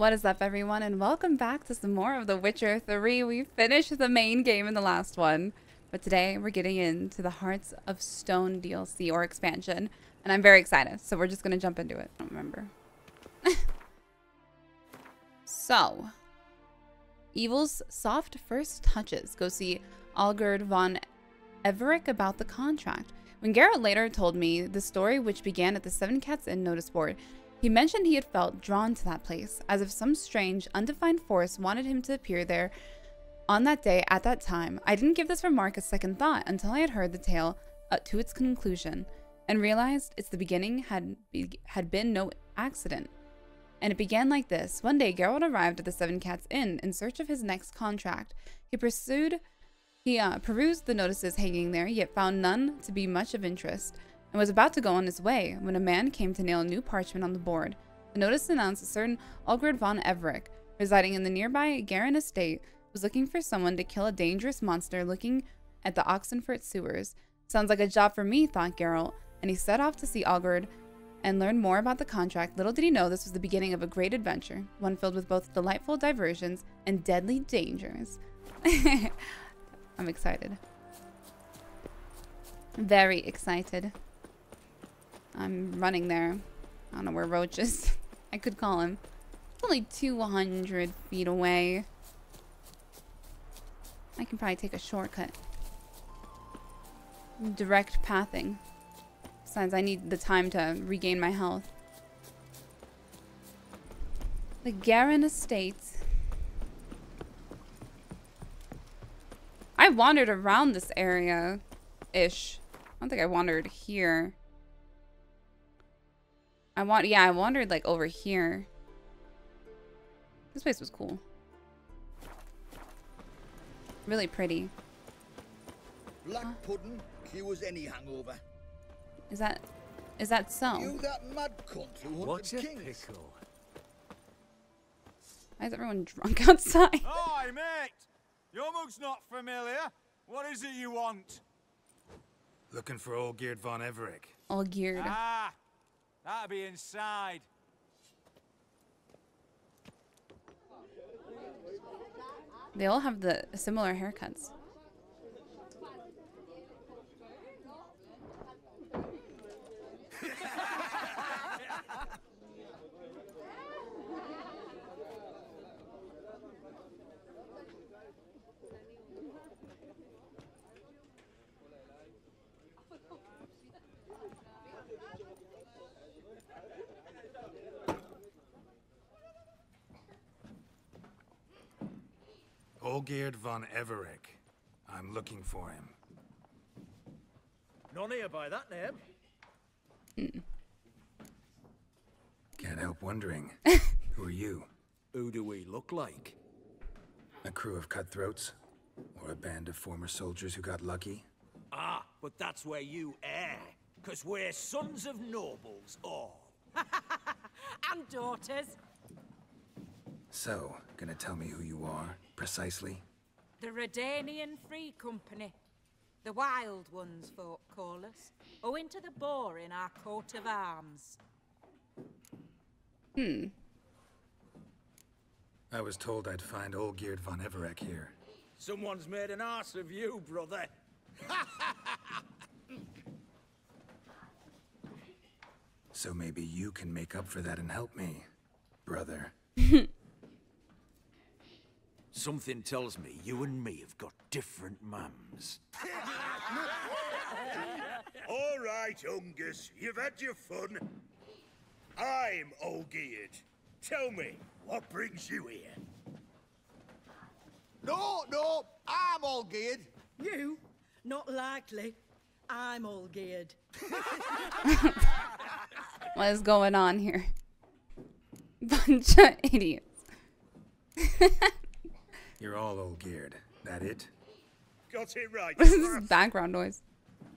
What is up, everyone, and welcome back to some more of The Witcher 3. We finished the main game in the last one, but today we're getting into the Hearts of Stone DLC or expansion, and I'm very excited, so we're just going to jump into it. I don't remember. so, Evil's soft first touches. Go see Olgierd von Everec about the contract. When Geralt later told me the story which began at the Seven Cats Inn notice board, he mentioned he had felt drawn to that place, as if some strange, undefined force wanted him to appear there on that day at that time. I didn't give this remark a second thought until I had heard the tale uh, to its conclusion and realized its the beginning had be had been no accident. And it began like this. One day, Geralt arrived at the Seven Cats Inn in search of his next contract. He pursued, he uh, perused the notices hanging there, yet found none to be much of interest and was about to go on his way when a man came to nail a new parchment on the board. The notice announced a certain Olgierd von Everec, residing in the nearby Garin estate, was looking for someone to kill a dangerous monster looking at the Oxenfurt sewers. Sounds like a job for me, thought Geralt, and he set off to see Olgierd and learn more about the contract. Little did he know this was the beginning of a great adventure, one filled with both delightful diversions and deadly dangers. I'm excited. Very excited. I'm running there. I don't know where Roach is. I could call him. It's only 200 feet away. I can probably take a shortcut. Direct pathing. Besides, I need the time to regain my health. The Garin Estates. I wandered around this area-ish. I don't think I wandered here. I want, yeah, I wandered like over here. This place was cool. Really pretty. Black huh? pudding cures any hangover. Is that, is that so? You that mad cunt who What's a kings. pickle? Why is everyone drunk outside? Hi, mate. Your mug's not familiar. What is it you want? Looking for Olgierd von Everec. Olgierd. Ah, That'll be inside. They all have the similar haircuts. Olgierd von Everec. I'm looking for him. None here by that name. Can't help wondering. Who are you? Who do we look like? A crew of cutthroats? Or a band of former soldiers who got lucky? Ah, but that's where you err. Because we're sons of nobles, all. and daughters. So, gonna tell me who you are, precisely? The Redanian Free Company. The Wild Ones, folk call us. Owing to the boar in our coat of arms. Hmm. I was told I'd find Olgierd von Everec here. Someone's made an ass of you, brother. so maybe you can make up for that and help me, brother. Something tells me you and me have got different mums. All right, Ungus, you've had your fun. I'm Olgierd. Tell me, what brings you here? No, no, I'm Olgierd. You? Not likely. I'm Olgierd. what is going on here? Bunch of idiots. You're all Olgierd. That it? Got it right. What is this background noise?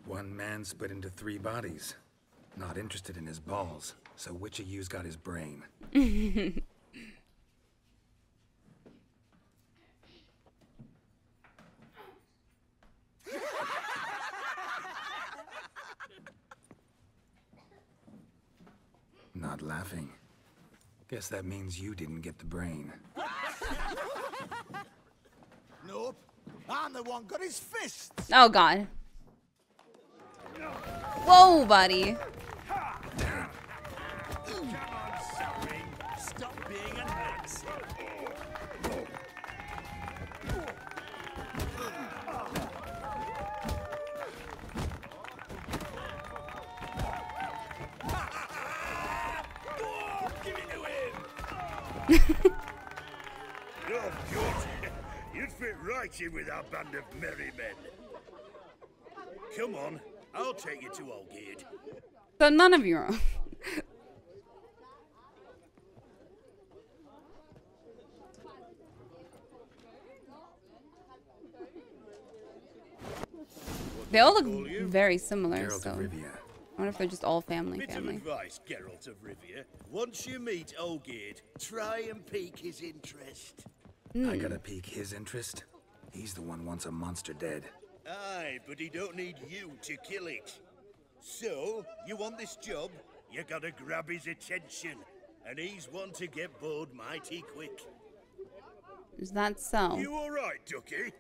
One man split into three bodies. Not interested in his balls, so which of you's got his brain? Not laughing. Guess that means you didn't get the brain. Nope. I'm the one got his fists. Oh god. Whoa, buddy. Oh, good. You'd fit right in with our band of merry men. Come on, I'll take you to Olgierd. So none of you are. they all look very similar, Geralt so of Rivia. I wonder if they're just all family Bit of advice, Geralt of Rivia. Once you meet Olgierd, try and pique his interest. Hmm. I gotta pique his interest. He's the one wants a monster dead. Aye, but he don't need you to kill it. So, you want this job? You gotta grab his attention. And he's one to get bored mighty quick. Is that so? You alright, Ducky?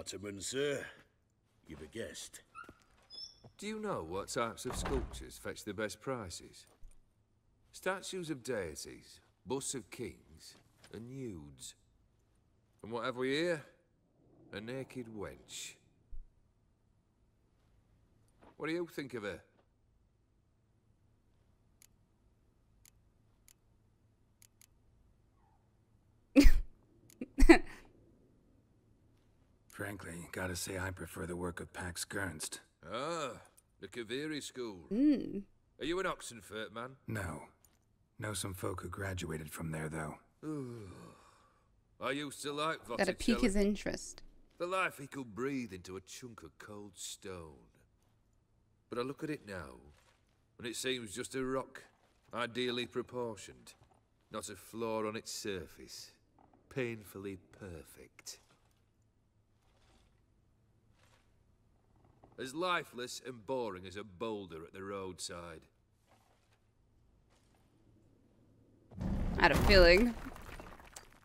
Ataman, sir. You've a guest. Do you know what types of sculptures fetch the best prices? Statues of deities, busts of kings, and nudes. And what have we here? A naked wench. What do you think of her? Frankly, gotta say I prefer the work of Pax Gernst. Ah, the Kaviri school. Mm. Are you an Oxenfurt man? No. Know some folk who graduated from there, though. I used to like Gotta pique his interest. The life he could breathe into a chunk of cold stone. But I look at it now, and it seems just a rock, ideally proportioned, not a flaw on its surface, painfully perfect. As lifeless and boring as a boulder at the roadside. I had a feeling.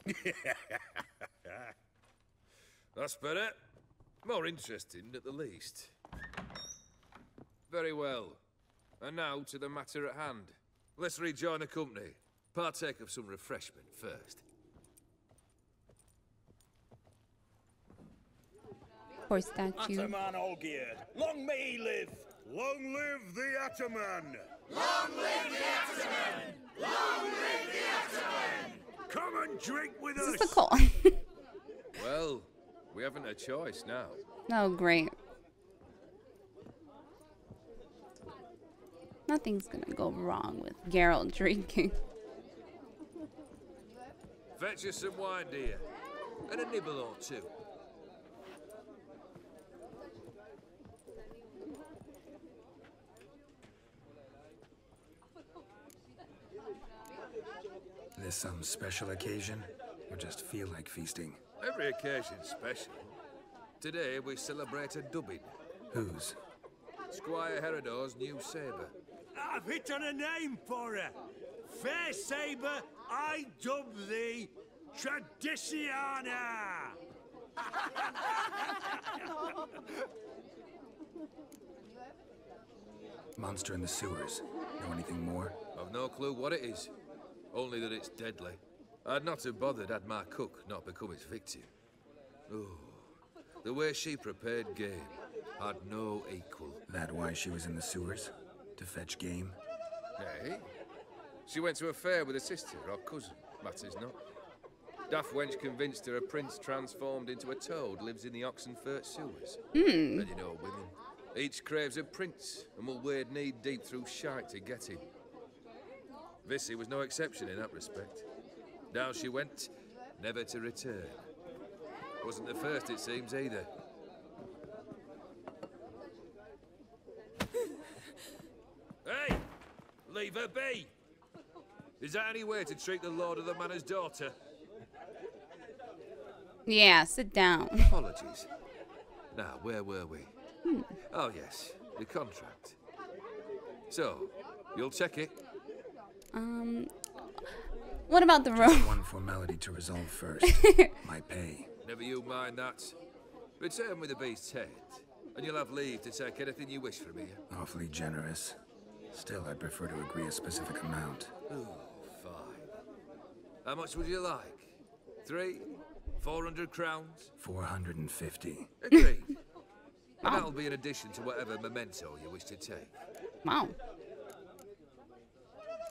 That's better. More interesting, at the least. Very well. And now to the matter at hand. Let's rejoin the company. Partake of some refreshment first. Poor statue. Ataman Olgierd, long may he live! Long live the Ataman! Come and drink with Is us! this the call? Well, we haven't a choice now. oh, great. Nothing's gonna go wrong with Geralt drinking. Fetch us some wine, dear. And a nibble or two. This some special occasion? Or just feel like feasting? Every occasion's special. Today we celebrate a dubbing. Whose? Squire Herodor's new sabre. I've hit on a name for her. Fair Saber, I dub thee Traditiana. Monster in the sewers. Know anything more? I've no clue what it is. Only that it's deadly. I'd not have bothered had my cook not become its victim. Oh, the way she prepared game had no equal. That why she was in the sewers? To fetch game? Hey? She went to a fair with a sister or cousin, matters not. Daft wench convinced her a prince transformed into a toad lives in the Oxenfurt sewers. Hmm. And you know women. Each craves a prince and will wade knee deep through shite to get him. Vissy was no exception in that respect. Down she went, never to return. Wasn't the first, it seems, either. hey! Leave her be! Is that any way to treat the Lord of the Manor's daughter? Yeah, sit down. Apologies. Now, where were we? Hmm. Oh, yes, the contract. So, you'll check it? Um, what about the road? One formality to resolve first. My pay. Never you mind that. Return with the beast's head, and you'll have leave to take anything you wish from here. Awfully generous. Still, I'd prefer to agree a specific amount. Ooh, fine. How much would you like? Three? Four hundred crowns? 450. Agreed. and that'll be in addition to whatever memento you wish to take. Wow.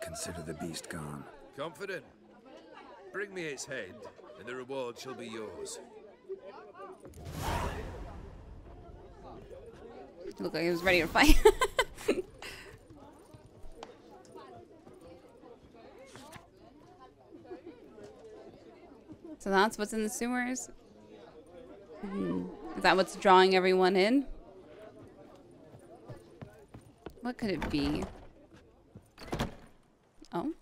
Consider the beast gone. Confident? Bring me its head, and the reward shall be yours. Looked like he was ready to fight. so that's what's in the sewers? Hmm. Is that what's drawing everyone in? What could it be? Oh?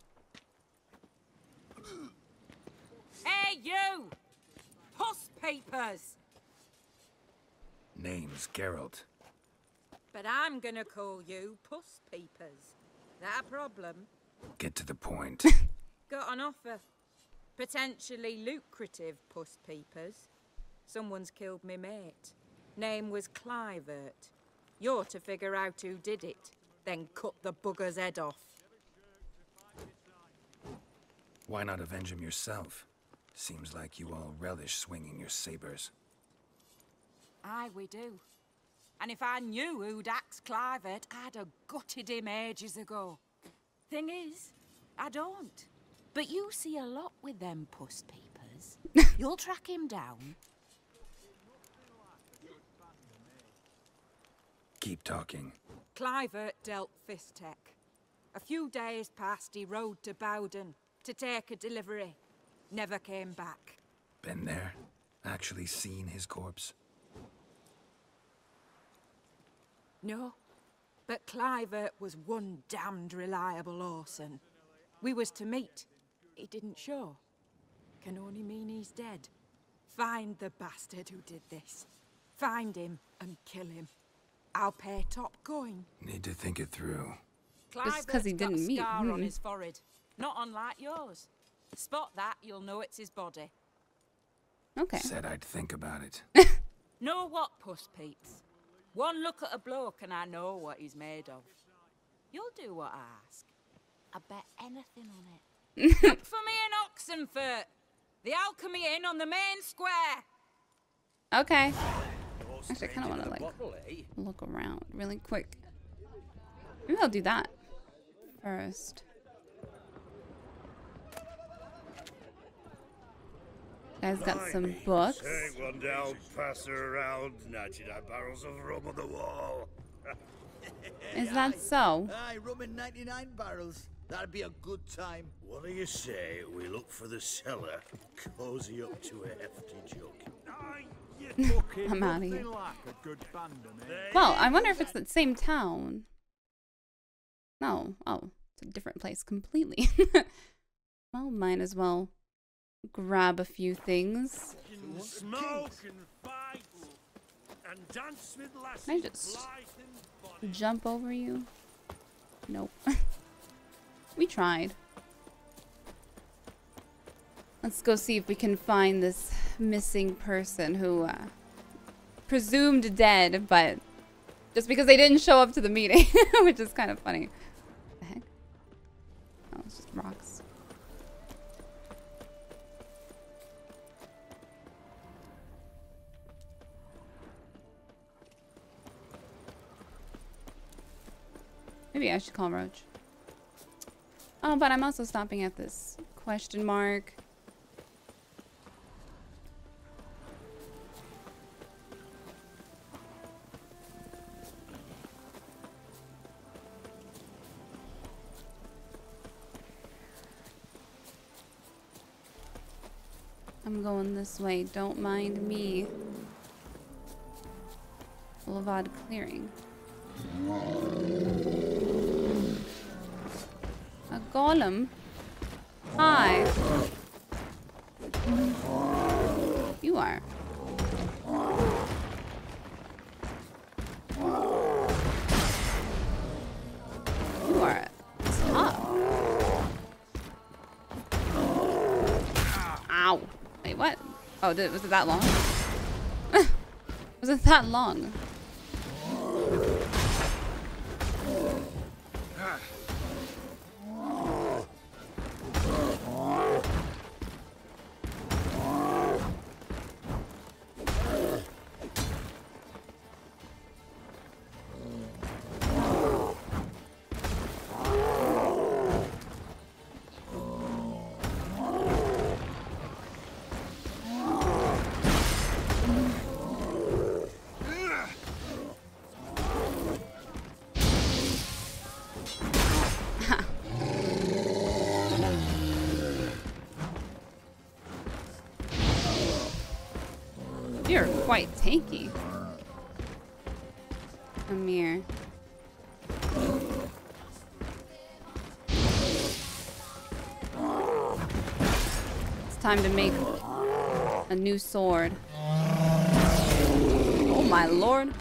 Hey, you! Puss papers! Name's Geralt. But I'm gonna call you Puss Peepers. That a problem? Get to the point. Got an offer. Potentially lucrative Puss Peepers. Someone's killed me mate. Name was Clivert. You're to figure out who did it, then cut the bugger's head off. Why not avenge him yourself? Seems like you all relish swinging your sabers. Aye, we do. And if I knew who'd axed Clivert, I'd have gutted him ages ago. Thing is, I don't. But you see a lot with them puss peepers. You'll track him down. Keep talking. Clivert dealt Fisstech. A few days past, he rode to Bowden to take a delivery. Never came back. Been there? Actually seen his corpse? No. But Clivert was one damned reliable Orson. We was to meet. He didn't show. Can only mean he's dead. Find the bastard who did this. Find him and kill him. I'll pay top coin. Need to think it through. This is 'cause he Clivert's got a didn't meet. scar on Hmm. his forehead. Not unlike yours. Spot that, you'll know it's his body. Okay. Said I'd think about it. Know what, Puss Peeps? One look at a bloke and I know what he's made of. You'll do what I ask. I bet anything on it. Look for me in Oxenfurt. The Alchemy Inn on the main square. Okay. Actually, I kind of want to like Bottle, eh? look around really quick. Maybe I'll do that first. Guys got some books. Take one down, pass her around, snatching out barrels of rum on the wall. Is that so? Aye, rum in 99 barrels. That'd be a good time. What do you say we look for the cellar, cozy up to a hefty jug? Aye, you fucking I'm outta nothing here. like a good band of. Well, I wonder if it's the same town. No. Oh, it's a different place completely. well, might as well grab a few things. Can I just jump over you? Nope. we tried. Let's go see if we can find this missing person who uh, presumed dead, but just because they didn't show up to the meeting, which is kind of funny. the heck? Oh, it's just rocks. Maybe I should call Roach. Oh, but I'm also stopping at this question mark. I'm going this way. Don't mind me. Boulevard clearing. Golem. Hi. You are. You are tough. Ow. Wait, what? Oh, did, was it that long? was it that long? Time to make a new sword. Oh my lord.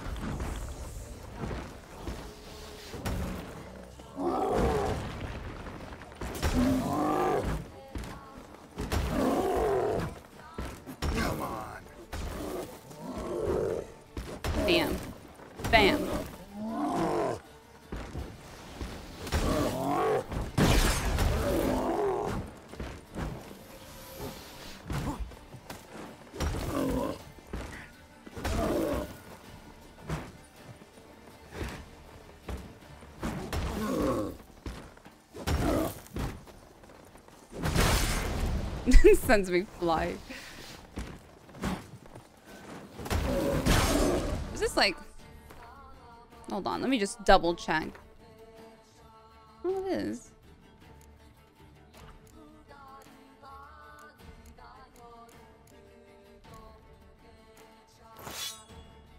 Sends me flying. Is this like... Hold on, let me just double check. Oh, it is.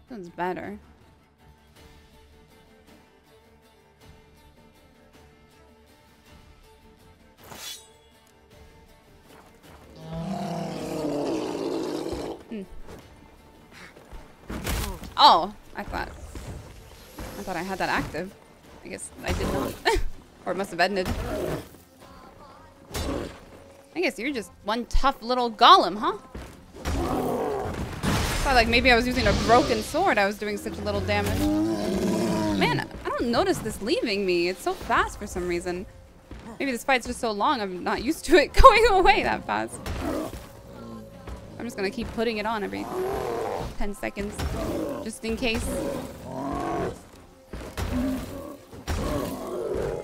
Sounds better. Oh, I thought. I thought I had that active. I guess I did not. or it must have ended. I guess you're just one tough little golem, huh? I Thought like maybe I was using a broken sword. I was doing such little damage. Man, I don't notice this leaving me. It's so fast for some reason. Maybe this fight's just so long. I'm not used to it going away that fast. I'm just gonna keep putting it on every 10 seconds, just in case.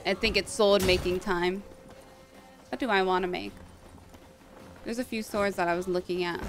I think it's sword making time. What do I want to make? There's a few swords that I was looking at.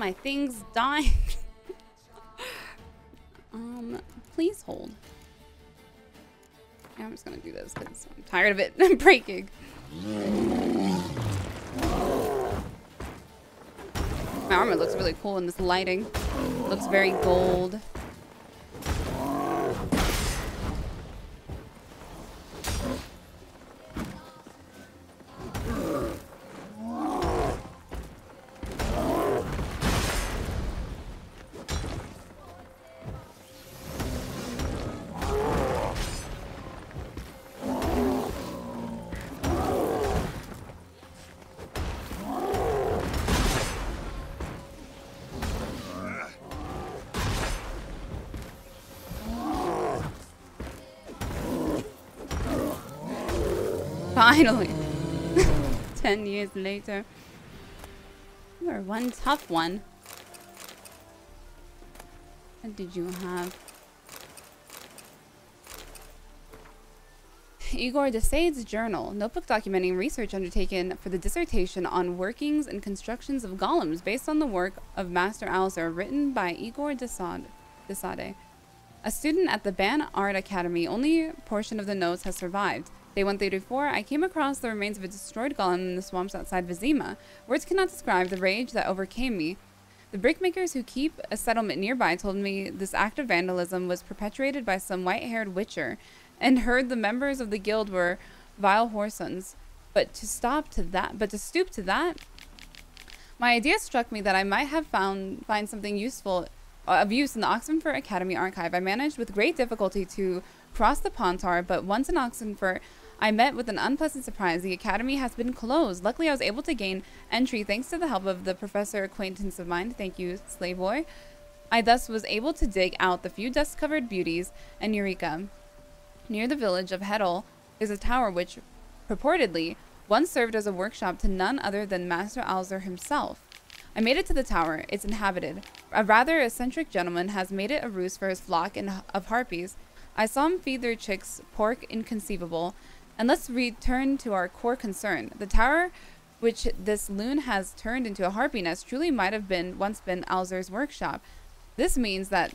My thing's dying. um, please hold. I'm just gonna do this because I'm tired of it breaking. My armor looks really cool in this lighting. looks very gold. Finally. Ten years later. You are one tough one. What did you have? Igor Desade's journal, notebook documenting research undertaken for the dissertation on workings and constructions of golems based on the work of Master Alzur, written by Igor Desade. Desade. A student at the Ban Ard Academy, only portion of the notes has survived. Day 134, I came across the remains of a destroyed golem in the swamps outside Vizima. Words cannot describe the rage that overcame me. The brickmakers who keep a settlement nearby told me this act of vandalism was perpetrated by some white-haired witcher and heard the members of the guild were vile whoresons. But to stop to that, but to stoop to that, my idea struck me that I might have found find something useful uh, of use in the Oxenfurt Academy archive. I managed with great difficulty to cross the Pontar, but once in Oxenfurt, I met with an unpleasant surprise. The academy has been closed. Luckily, I was able to gain entry thanks to the help of the professor acquaintance of mine. Thank you, slave boy. I thus was able to dig out the few dust-covered beauties and Eureka. Near the village of Hedel is a tower which, purportedly, once served as a workshop to none other than Master Alzur himself. I made it to the tower. It's inhabited. A rather eccentric gentleman has made it a roost for his flock of harpies. I saw him feed their chicks pork inconceivable. And let's return to our core concern. The tower which this loon has turned into a harpy nest truly might have been once been Alzur's workshop. This means that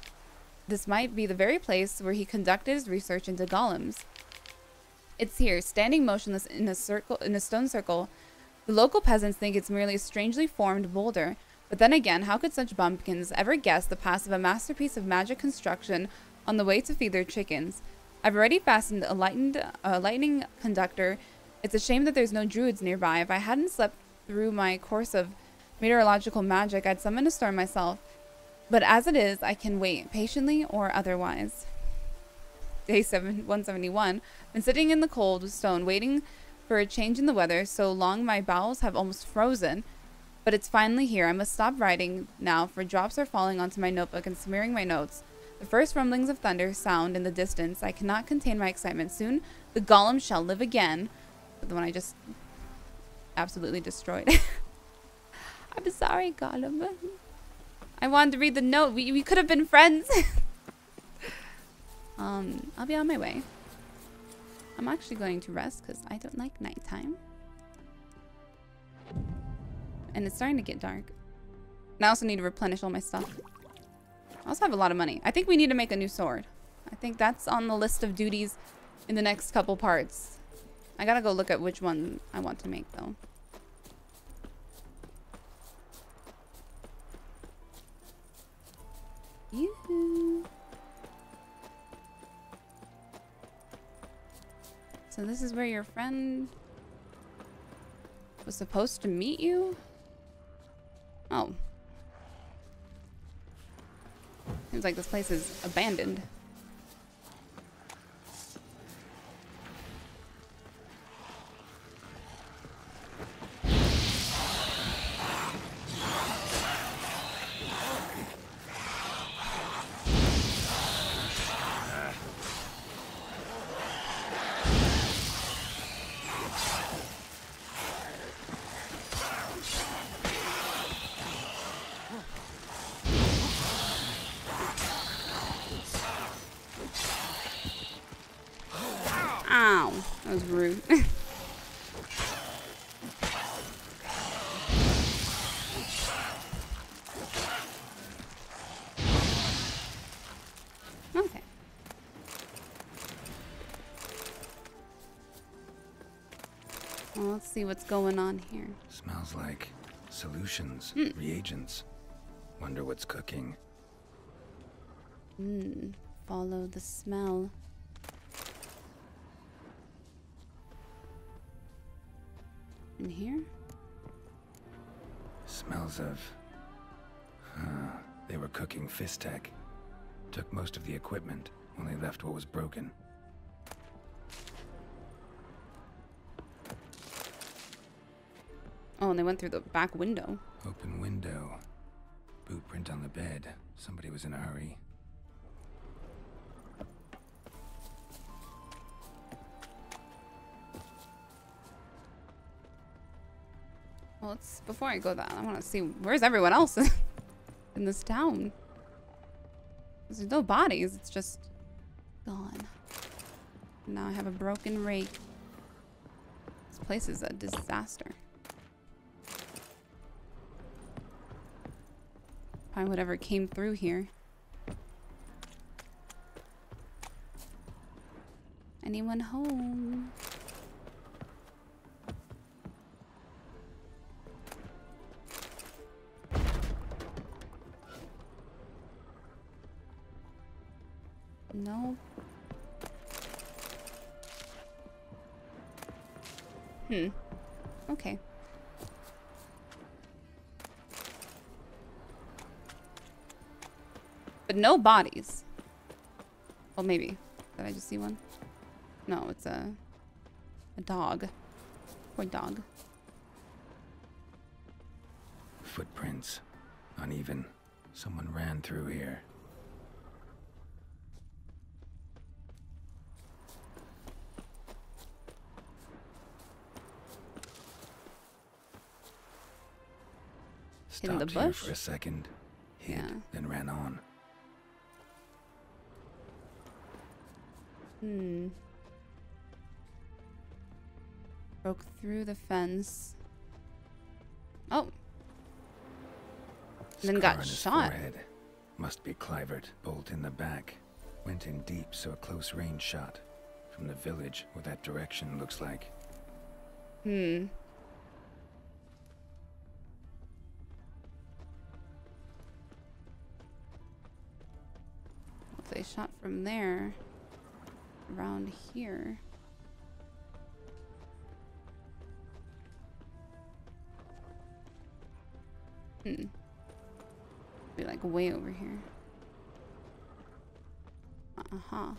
this might be the very place where he conducted his research into golems. It's here, standing motionless in a circle in a stone circle. The local peasants think it's merely a strangely formed boulder. But then again, how could such bumpkins ever guess the past of a masterpiece of magic construction on the way to feed their chickens? I've already fastened a lightened, lightning conductor. It's a shame that there's no druids nearby. If I hadn't slept through my course of meteorological magic, I'd summon a storm myself. But as it is, I can wait, patiently or otherwise. Day 7, 171. Been sitting in the cold with stone, waiting for a change in the weather, so long my bowels have almost frozen. But it's finally here. I must stop writing now, for drops are falling onto my notebook and smearing my notes. The first rumblings of thunder sound in the distance. I cannot contain my excitement. Soon, the golem shall live again. The one I just absolutely destroyed. I'm sorry, golem. I wanted to read the note. We, we could have been friends. um, I'll be on my way. I'm actually going to rest because I don't like nighttime. And it's starting to get dark. And I also need to replenish all my stuff. I also have a lot of money. I think we need to make a new sword. I think that's on the list of duties in the next couple parts. I gotta go look at which one I want to make though. So this is where your friend was supposed to meet you? Oh. Seems like this place is abandoned. See what's going on here. Smells like solutions, mm. reagents. Wonder what's cooking. Hmm. Follow the smell. In here? Smells of... Uh, they were cooking Fisstech. Took most of the equipment, only left what was broken. Oh, and they went through the back window. Open window. Boot print on the bed. Somebody was in a hurry. Well, it's before I go that I want to see where's everyone else in this town. There's no bodies. It's just gone. Now I have a broken rake. This place is a disaster. Probably whatever came through here. Anyone home? Bodies. Well, maybe. Did I just see one? No, it's a a dog. Poor dog. Footprints. Uneven. Someone ran through here. In the Stopped here bush? for a second. Hid, Yeah. then ran on. Hmm. Broke through the fence. Oh. Then Scar got shot. forehead. Must be Clivert. Bolt in the back. Went in deep, so a close range shot. From the village, or that direction looks like. Hmm. If they shot from there, around here. Hmm. Be like way over here. Uh huh.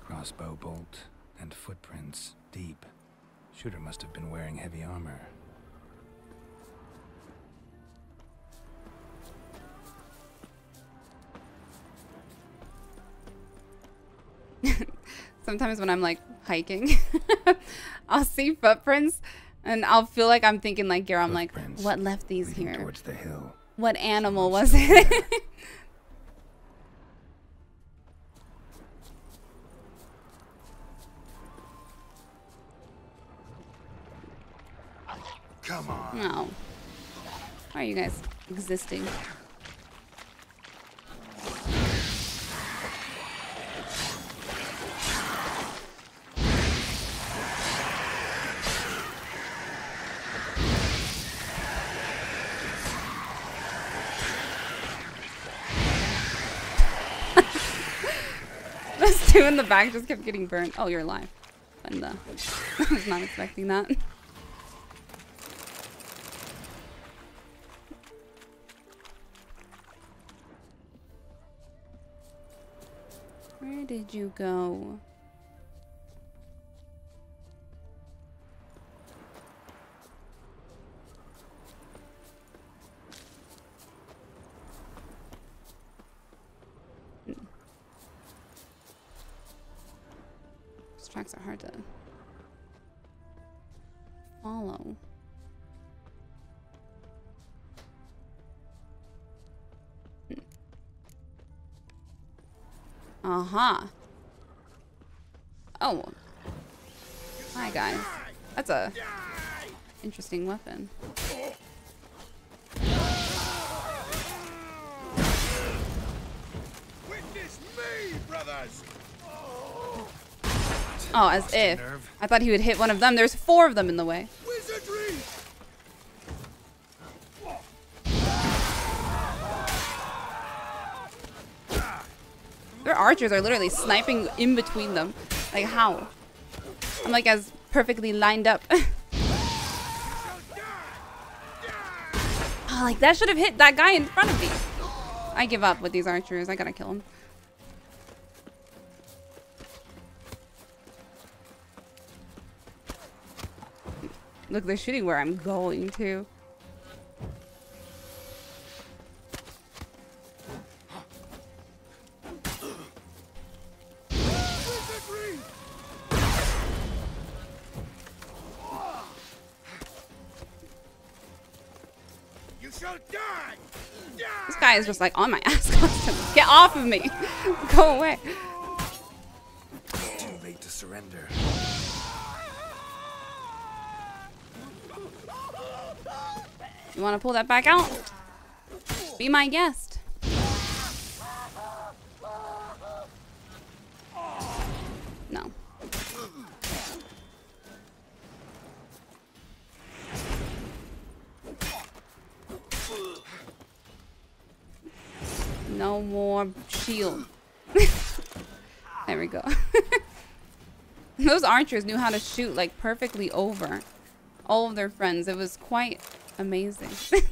Crossbow bolt and footprints deep. Shooter must have been wearing heavy armor. Sometimes when I'm like hiking, I'll see footprints and I'll feel like I'm thinking like Gary, I'm like, what left these here? towards the hill. What animal was it? Come on. no. Why are you guys existing? in the back just kept getting burned. Oh, you're alive. The uh, I was not expecting that. Where did you go? Tracks are hard to follow. Uh huh. Oh. Hi, guys. That's a interesting weapon. Witness me, brothers! Oh, as if. I thought he would hit one of them. There's four of them in the way. Wizardry! Their archers are literally sniping in between them. Like, how? I'm like as perfectly lined up. oh, like that should have hit that guy in front of me. I give up with these archers. I gotta kill him. Look, they're shooting where I'm going to. You shall die! This guy is just like on my ass constantly. Get off of me. Go away. You want to pull that back out? Be my guest. No. No more shield. there we go. Those archers knew how to shoot like perfectly over all of their friends. It was quite amazing.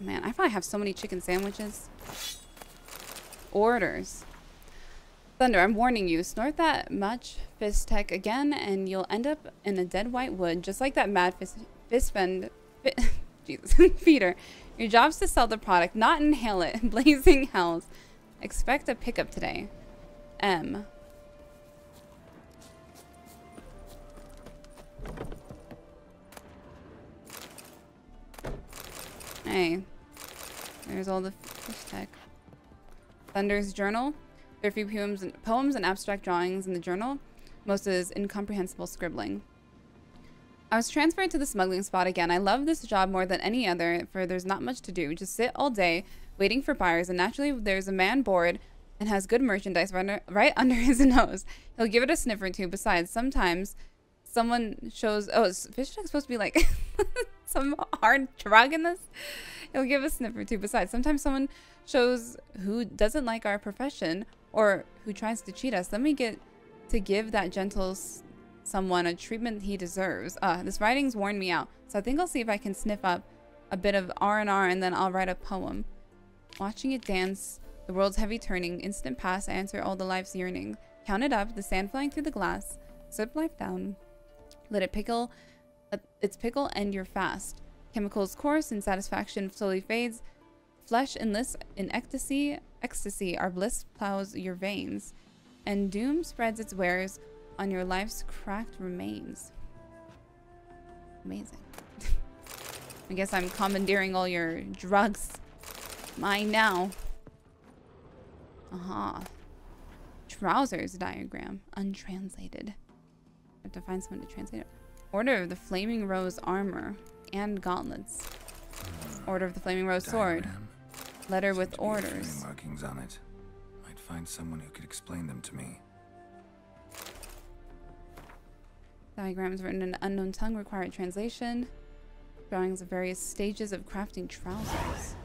Man, I probably have so many chicken sandwiches. Orders. Thunder, I'm warning you. Snort that much Fisstech again, and you'll end up in a dead white wood, just like that mad fist, fist bend. Jesus, Peter. Your job's to sell the product, not inhale it. Blazing hells. Expect a pickup today. M. Hey. There's all the Fisstech. Thunder's journal. There are a few poems and, poems and abstract drawings in the journal. Most is incomprehensible scribbling. I was transferred to the smuggling spot again. I love this job more than any other, for there's not much to do. Just sit all day, waiting for buyers, and naturally there's a man bored and has good merchandise right under, right under his nose. He'll give it a sniff or two. Besides, sometimes someone shows... Oh, is Fisstech supposed to be like some hard drug in this? He'll give a sniff or two. Besides, sometimes someone shows who doesn't like our profession or who tries to cheat us. Then we get to give that gentle someone a treatment he deserves. Uh, this writing's worn me out, so I think I'll see if I can sniff up a bit of R&R and then I'll write a poem. Watching it dance, the world's heavy turning, instant pass, answer all the life's yearning. Count it up, the sand flying through the glass. Sip life down. Let it pickle, uh, its pickle and you're fast. Chemicals course and satisfaction slowly fades. Flesh enlists in ecstasy, ecstasy, our bliss plows your veins. And doom spreads its wares on your life's cracked remains. Amazing. I guess I'm commandeering all your drugs. Mine now. Aha. Trousers diagram. Untranslated. To find someone to translate it. Order of the Flaming Rose armor and gauntlets. Order of the Flaming Rose sword. Letter Seem with to be a few orders. markings on it. Might find someone who could explain them to me. Diagrams written in an unknown tongue required translation. Drawings of various stages of crafting trousers.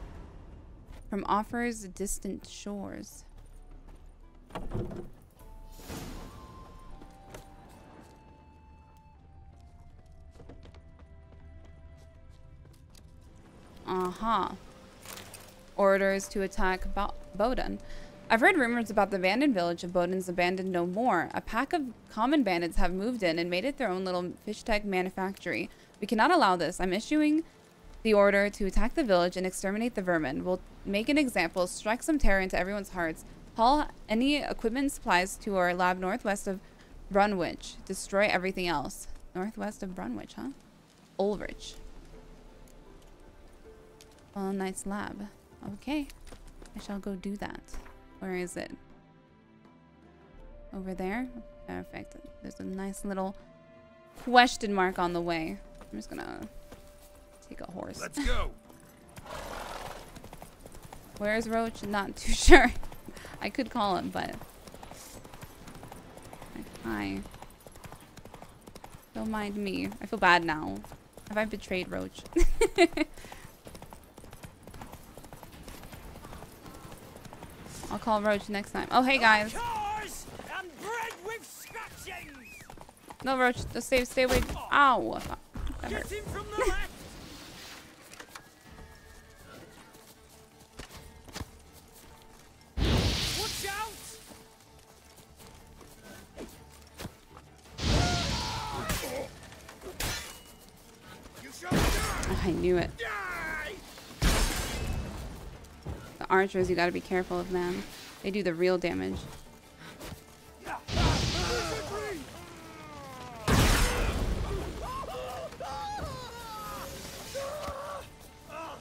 From offers distant shores. Uh-huh. Orders to attack Bo- Bodun. I've heard rumors about the abandoned village of Bodun's abandoned no more. A pack of common bandits have moved in and made it their own little Fisstech manufactory. We cannot allow this. I'm issuing the order to attack the village and exterminate the vermin. We'll make an example, strike some terror into everyone's hearts, haul any equipment and supplies to our lab northwest of Brunwich. Destroy everything else. Northwest of Brunwich, huh? Ulrich. Well, nice lab. Okay. I shall go do that. Where is it? Over there? Perfect. There's a nice little question mark on the way. I'm just gonna take a horse. Let's go. Where's Roach? Not too sure. I could call him, but... Hi. Don't mind me. I feel bad now. Have I betrayed Roach? I'll call Roach next time. Oh, hey guys. No, Roach. Just stay, stay away. Ow. That hurt. archers, you gotta be careful of them. They do the real damage.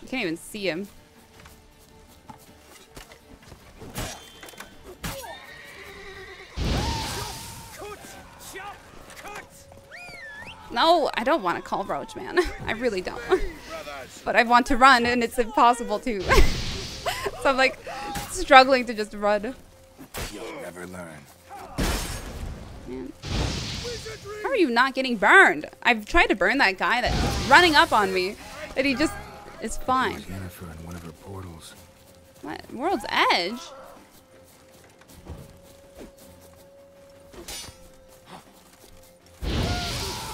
You can't even see him. No, I don't want to call Roach Man. I really don't. but I want to run and it's impossible to. so I'm like struggling to just run. You'll never learn. Man. How are you not getting burned? I've tried to burn that guy that's running up on me, and he just is fine. Yennefer in one of her portals. What? World's Edge?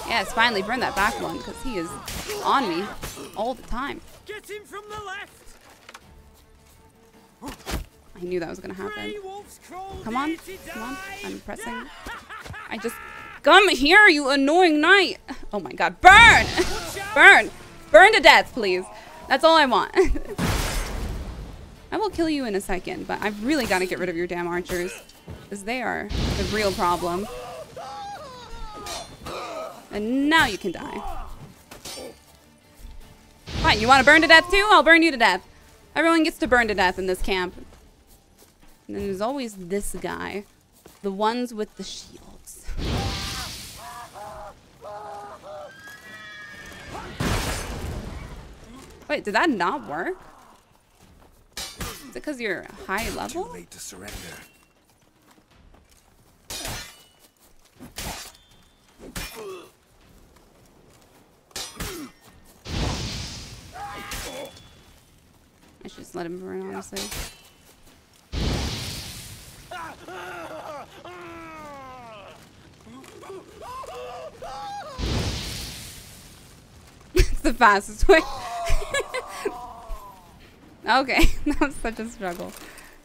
Yes, finally burn that back one, because he is on me all the time. Get him from the left. I knew that was gonna happen. Come on, come on. I'm pressing. I just come here, you annoying knight. Oh my god, burn, burn, burn to death, please. That's all I want. I will kill you in a second, but I've really got to get rid of your damn archers, because they are the real problem. And now you can die. Fine, you want to burn to death too? I'll burn you to death. Everyone gets to burn to death in this camp. And then there's always this guy. The ones with the shields. Wait, did that not work? Is it because you're high level? Too late to surrender. I should just let him burn, honestly. It's the fastest way. okay, that was such a struggle.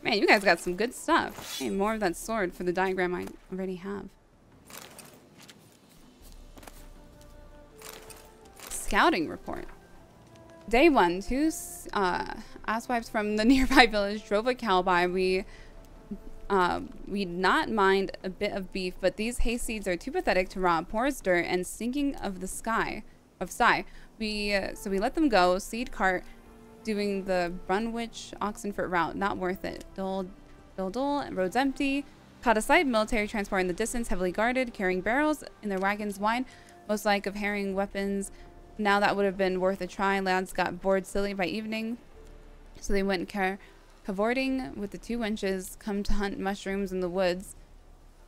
Man, you guys got some good stuff. Hey, more of that sword for the diagram I already have. Scouting report. Day one, two uh, from the nearby village drove a cow by. We uh, we not mind a bit of beef, but these hay seeds are too pathetic to rob. Pours dirt and sinking of the sky, of sigh. We uh, so we let them go. Seed cart doing the Brunwich Oxenfurt route. Not worth it. Dole, dole, dole. Roads empty. Caught a sight. Military transport in the distance, heavily guarded, carrying barrels in their wagons. Wine, most like of herring weapons. Now that would have been worth a try. Lads got bored silly by evening, so they went car cavorting with the two wenches. Come to hunt mushrooms in the woods.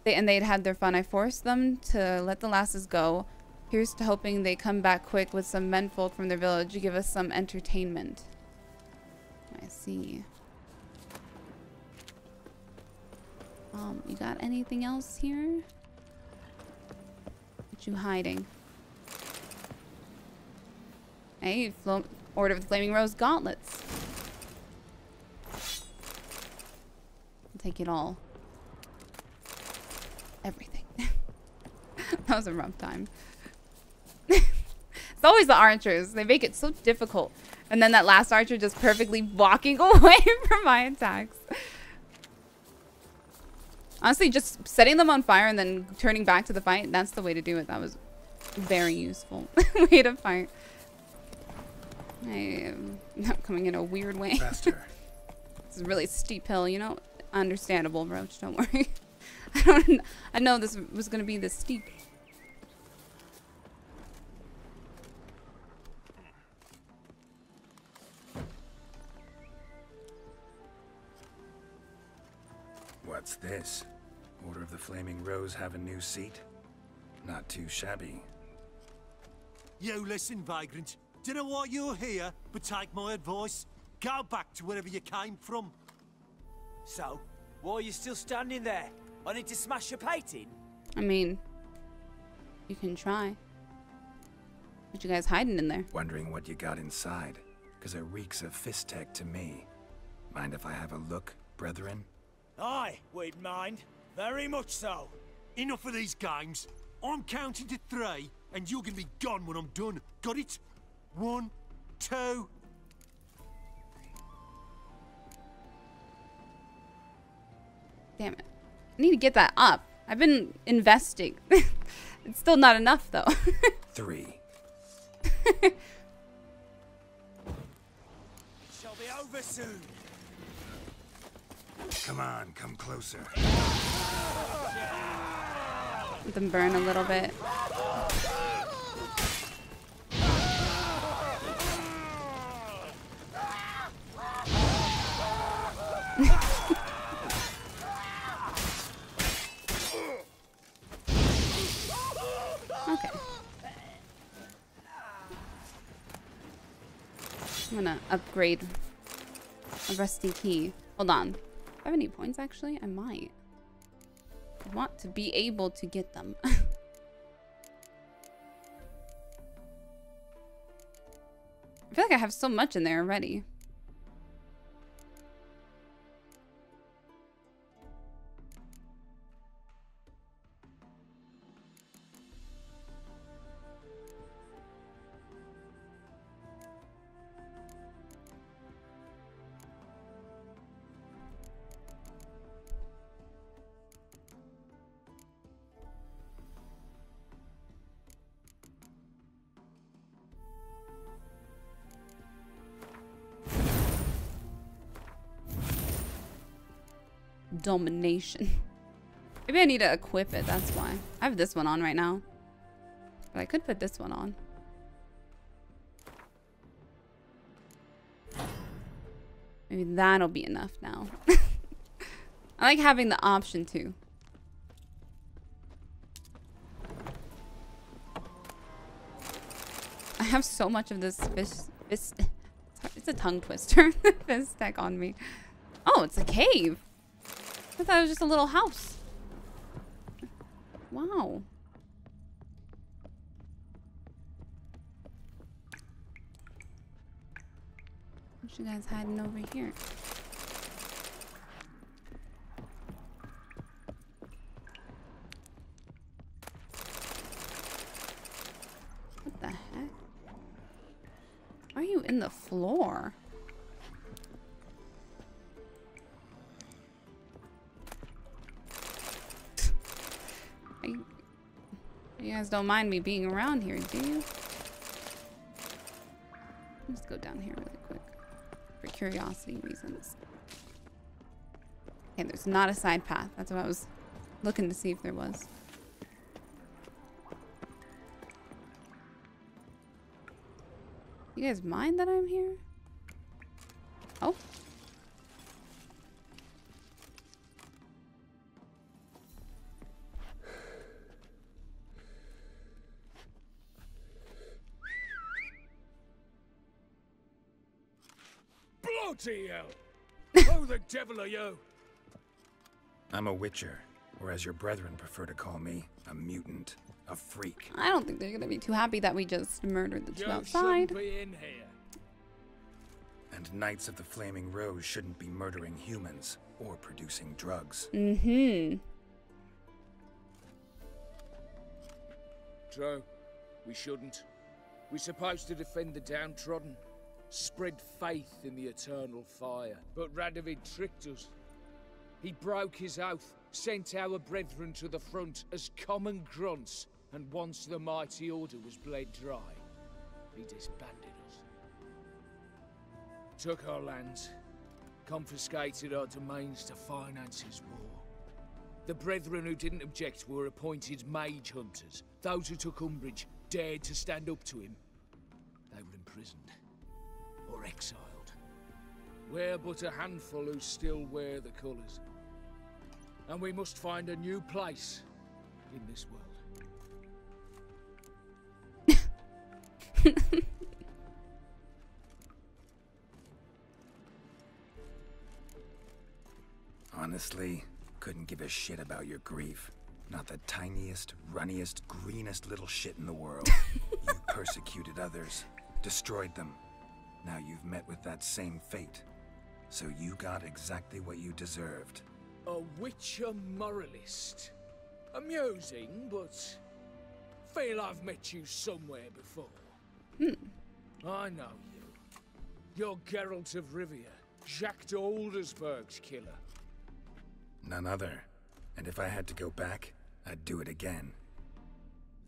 They and they'd had their fun. I forced them to let the lasses go. Here's to hoping they come back quick with some menfolk from their village to give us some entertainment. I see. Um, you got anything else here? What you hiding? Hey, Order of the Flaming Rose gauntlets. Take it all. Everything. that was a rough time. it's always the archers. They make it so difficult. And then that last archer just perfectly walking away from my attacks. Honestly, just setting them on fire and then turning back to the fight, that's the way to do it. That was very useful way to fight. I am not coming in a weird way. Faster. this is a really steep hill, you know? Understandable, Roach, don't worry. I don't I know this was gonna be this steep. What's this? Order of the Flaming Rose have a new seat? Not too shabby. You listen, vagrant. Don't know why you're here, but take my advice. Go back to wherever you came from. So, why are you still standing there? I need to smash your plate in? I mean, you can try. What you guys hiding in there? Wondering what you got inside, because it reeks of Fisstech to me. Mind if I have a look, brethren? Aye, we'd mind. Very much so. Enough of these games. I'm counting to three, and you're gonna be gone when I'm done. Got it? One, two. Damn it. I need to get that up. I've been investing. it's still not enough, though. Three. shall be over soon. Come on, come closer. Let them burn a little bit. okay. I'm gonna upgrade a rusty key. Hold on. Do I have any points actually? I might. I want to be able to get them. I feel like I have so much in there already. Domination. Maybe I need to equip it, that's why. I have this one on right now. But I could put this one on. Maybe that'll be enough now. I like having the option to. I have so much of this fish, it's a tongue twister. this tech on me. Oh, it's a cave. I thought it was just a little house. Wow. What you guys hiding over here? Guys don't mind me being around here, do you? Let's go down here really quick. For curiosity reasons. Okay, there's not a side path. That's what I was looking to see if there was. You guys mind that I'm here? Oh. Bloody hell! Who the devil are you? I'm a witcher, or as your brethren prefer to call me, a mutant, a freak. I don't think they're gonna be too happy that we just murdered the two You outside. shouldn't be in here. And Knights of the Flaming Rose shouldn't be murdering humans or producing drugs. Mm-hmm. True. We shouldn't. We're supposed to defend the downtrodden, spread faith in the eternal fire. But Radovid tricked us. He broke his oath, sent our brethren to the front as common grunts, and once the mighty order was bled dry, he disbanded us. Took our lands, confiscated our domains to finance his war. The brethren who didn't object were appointed mage hunters. Those who took umbrage dared to stand up to him. They were imprisoned exiled. We're but a handful who still wear the colours. And we must find a new place in this world. Honestly, couldn't give a shit about your grief. Not the tiniest, runniest, greenest little shit in the world. you persecuted others, destroyed them. Now you've met with that same fate. So you got exactly what you deserved. A witcher moralist. Amusing, but feel I've met you somewhere before. Hmm. I know you. You're Geralt of Rivia, Jacques de Aldersberg's killer. None other. And if I had to go back, I'd do it again.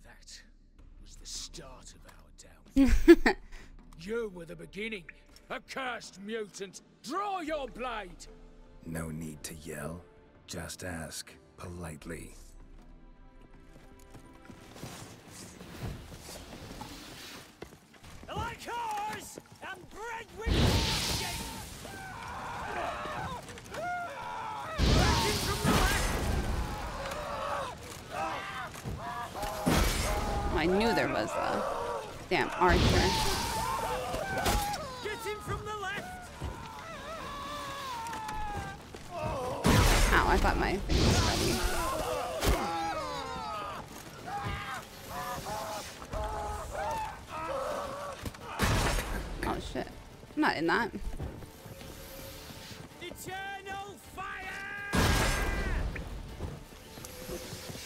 That was the start of our downfall. you were the beginning. Accursed mutant! Draw your blade! No need to yell. Just ask politely. Like horse and bred with I knew there was a damn archer. Ow, I thought my thing was ready. Oh shit. I'm not in that.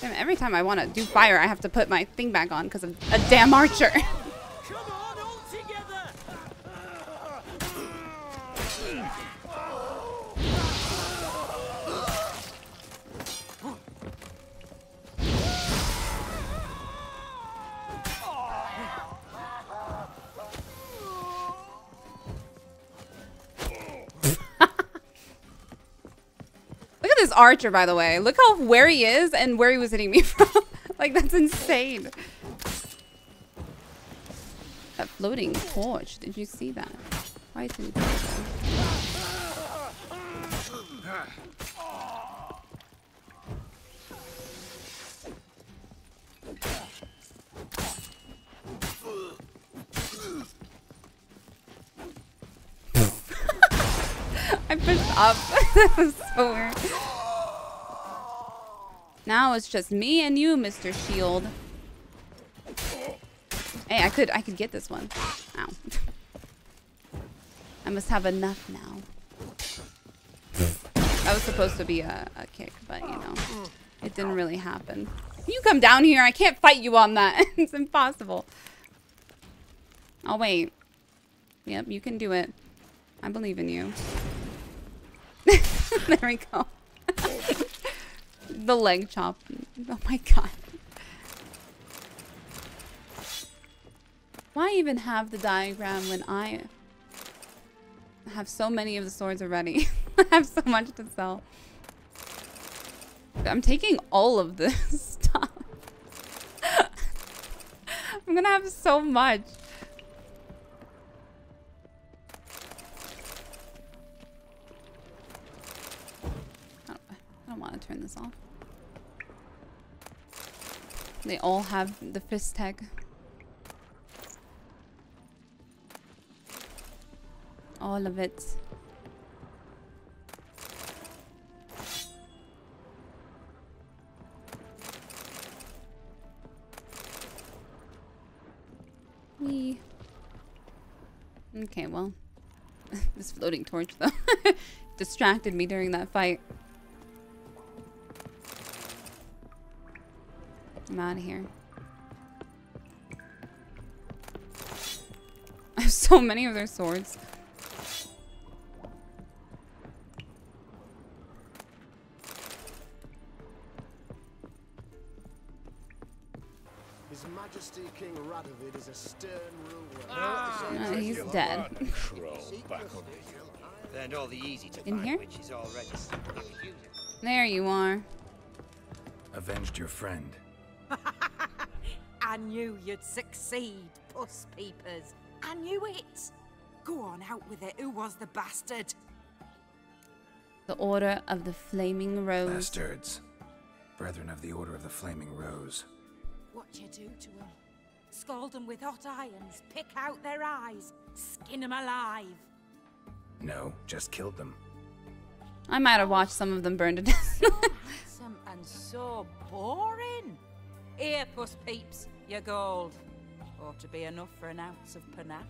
Damn, every time I want to do fire, I have to put my thing back on because of a damn archer. archer, by the way. Look how where he is and where he was hitting me from. like, that's insane. That floating torch. Did you see that? Why is it? I pushed up. that was so weird. Now it's just me and you, Mr. Shield. Hey, I could I could get this one. Ow. I must have enough now. That was supposed to be a, a kick, but you know, it didn't really happen. You come down here. I can't fight you on that. it's impossible. Oh, wait. Yep, you can do it. I believe in you. there we go. The leg chop. Oh my god. Why even have the diagram when I have so many of the swords already? I have so much to sell. I'm taking all of this stuff. I'm gonna have so much. Oh, I don't, I don't want to turn this off. They all have the Fisstech. All of it. Wee. Okay, well. this floating torch, though, distracted me during that fight. I'm out of here. I have so many of their swords. His Majesty King Radovid is a stern ruler. Uh, he's dead. Learned all the easy to In find here? witches already. There you are. Avenged your friend. I knew you'd succeed, puss peepers. I knew it. Go on out with it. Who was the bastard? The Order of the Flaming Rose. Bastards. Brethren of the Order of the Flaming Rose. What you do to them? Scald them with hot irons, pick out their eyes, skin them alive. No, just killed them. I might have watched some of them burn to death. so Handsome and so boring. Here, puss peeps, your gold. Ought to be enough for an ounce of panache.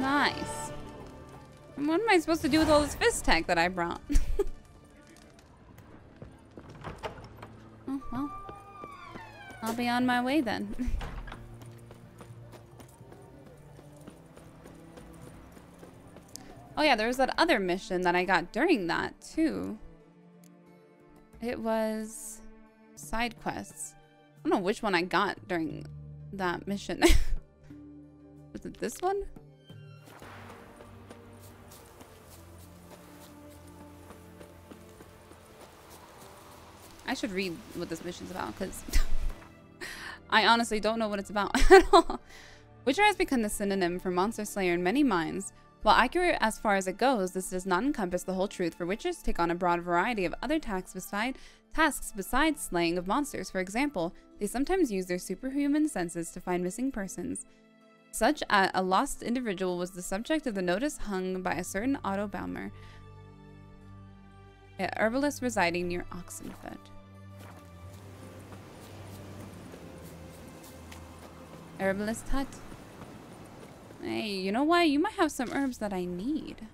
nice. And what am I supposed to do with all this Fisstech that I brought? oh, well. I'll be on my way then. oh yeah, there was that other mission that I got during that too. It was side quests. I don't know which one I got during that mission. Was it this one? I should read what this mission's about because I honestly don't know what it's about at all. Witcher has become the synonym for Monster Slayer in many minds. While accurate as far as it goes, this does not encompass the whole truth, for witches take on a broad variety of other tasks beside tasks besides slaying of monsters. For example, they sometimes use their superhuman senses to find missing persons. Such a, a lost individual was the subject of the notice hung by a certain Otto Baumer, a herbalist residing near Oxenfurt. Herbalist hut? Hey, you know what? You might have some herbs that I need.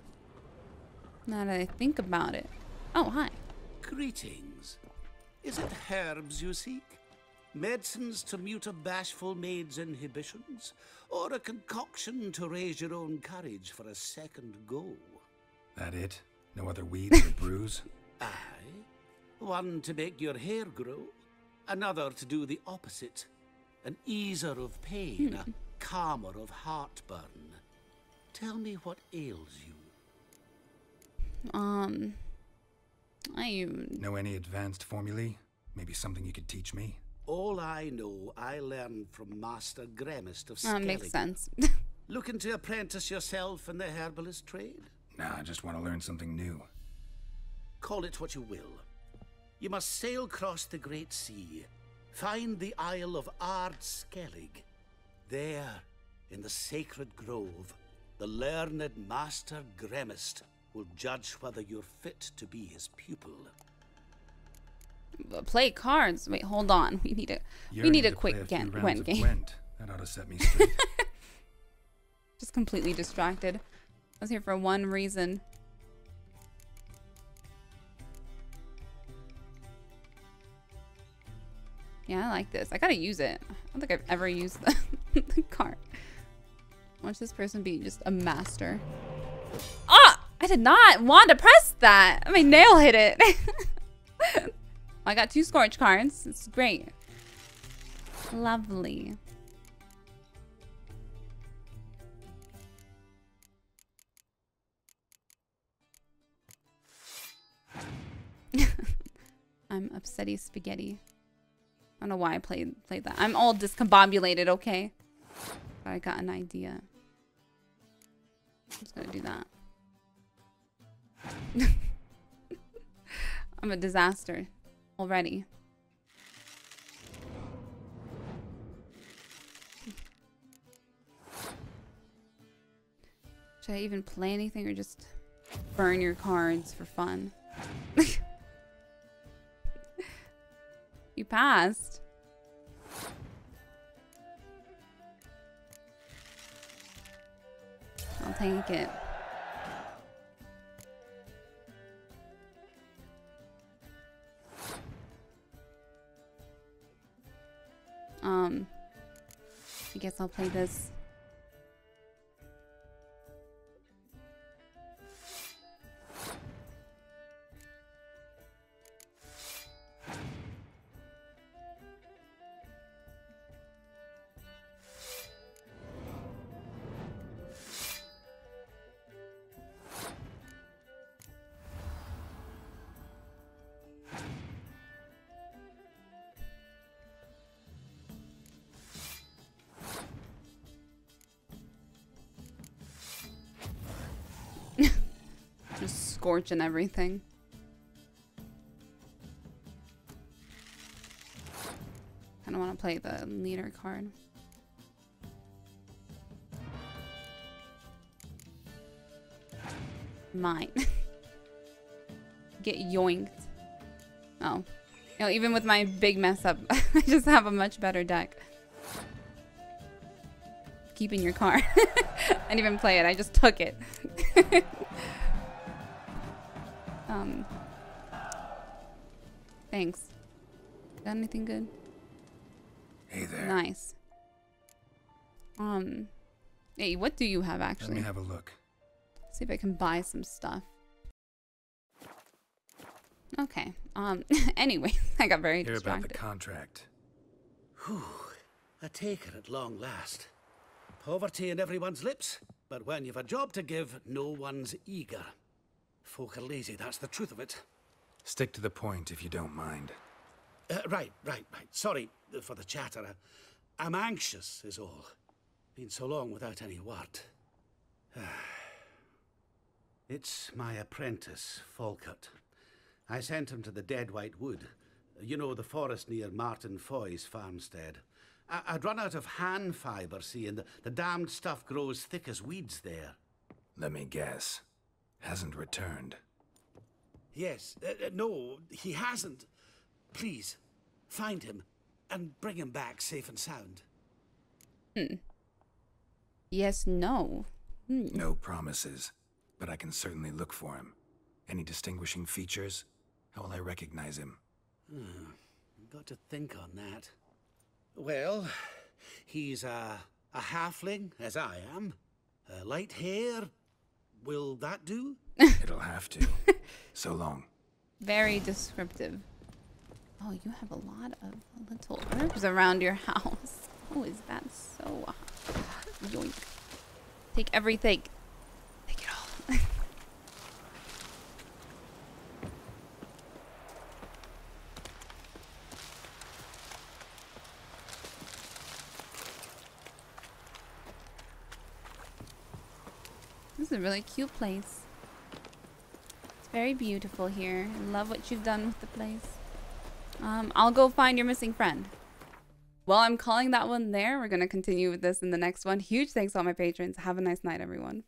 Now that I think about it. Oh, hi. Greetings. Is it herbs you seek? Medicines to mute a bashful maid's inhibitions? Or a concoction to raise your own courage for a second go? That it? No other weeds or brews? Aye. One to make your hair grow, another to do the opposite. An easer of pain, a calmer of heartburn. Tell me what ails you. Um, I um, Know any advanced formulae? Maybe something you could teach me? All I know, I learned from Master Gremist of ah, Ard Skellig. makes sense. Looking to apprentice yourself in the herbalist trade? Nah, I just want to learn something new. Call it what you will. You must sail across the great sea, find the Isle of Ard Skellig. There, in the sacred grove, the learned Master Gremist will judge whether you're fit to be his pupil. Play cards. Wait, hold on. We need a we need a quick play a few Gen- Gwent game. Gwent. That ought to set me straight. Just completely distracted. I was here for one reason. Yeah, I like this. I gotta use it. I don't think I've ever used the, the card. Watch this person be just a master. Ah! I did not want to press that. My nail hit it. I got two Scorch cards. It's great. Lovely. I'm upsetty spaghetti. I don't know why I played played that. I'm all discombobulated, okay? But I got an idea. I'm just gonna do that. I'm a disaster already. Should I even play anything or just burn your cards for fun? you passed. I'll take it. Um, I guess I'll play this. Just and everything. I don't want to play the leader card. Mine. Get yoinked. Oh. You know, even with my big mess up, I just have a much better deck. Keep in your card. I didn't even play it, I just took it. Thanks. Got anything good? Hey there. Nice. Um. Hey, what do you have actually? Let me have a look. See if I can buy some stuff. Okay. Um. anyway, I got very Hear about the contract. Whew, a taker at long last. Poverty in everyone's lips, but when you've a job to give, no one's eager. Folk are lazy, that's the truth of it. Stick to the point if you don't mind. Uh, right, right, right. Sorry for the chatter. I- I'm anxious, is all. Been so long without any word. It's my apprentice, Falkert. I sent him to the Dead White Wood. You know, the forest near Martin Foy's farmstead. I- I'd run out of han fibre, see, and the, the damned stuff grows thick as weeds there. Let me guess. Hasn't returned. Yes, uh, uh, no, he hasn't. Please, find him and bring him back safe and sound. Hmm. Yes, no. Hmm. No promises, but I can certainly look for him. Any distinguishing features? How will I recognize him? Hmm. Got to think on that. Well, he's a, a halfling, as I am. Uh, light hair. Will that do? It'll have to. so long. Very descriptive. Oh, you have a lot of little herbs around your house. Oh, is that so? Yoink. Take everything. Take it all. this is a really cute place. Very beautiful here. I love what you've done with the place. Um, I'll go find your missing friend. Well, I'm calling that one there. We're going to continue with this in the next one. Huge thanks to all my patrons. Have a nice night, everyone.